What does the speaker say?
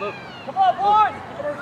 Look. Come on, boys!